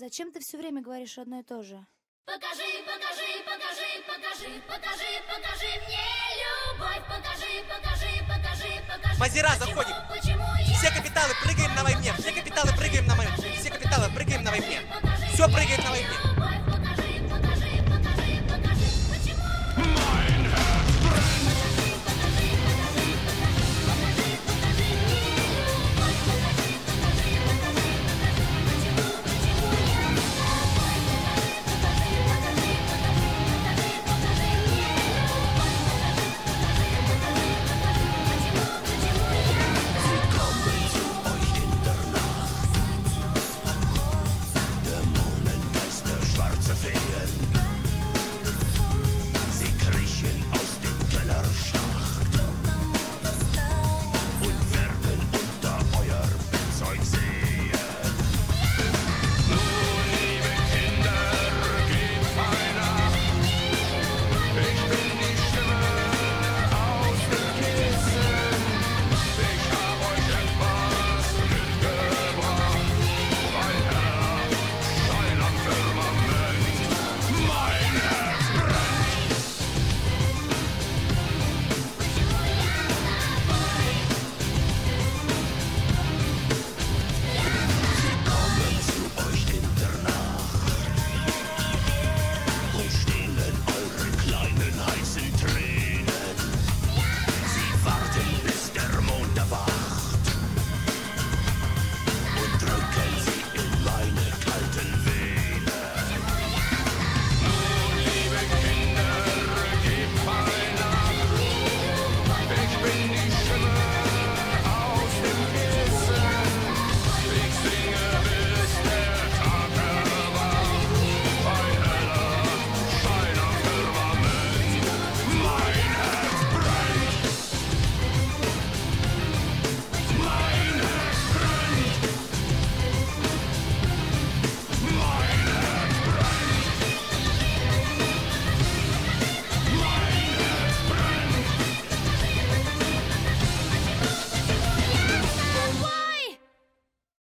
Зачем ты все время говоришь одно и то же? Покажи, покажи, покажи, покажи, покажи, покажи мне любовь. Покажи, покажи, покажи, покажи. Мазера. Почему я Все капиталы прыгаем на войне. Все капиталы прыгаем на войне. Все капиталы прыгаем на войне. Все прыгает на войне. Brazilian